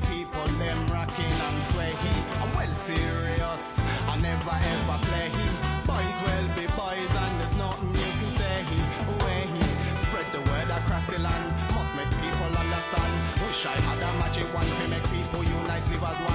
the people them rocking and swaying. I'm well serious, I never ever play. Boys will be boys and there's nothing you can say. Away. Spread the word across the land, must make people understand. Wish I had a magic wand to make people unite, live as one.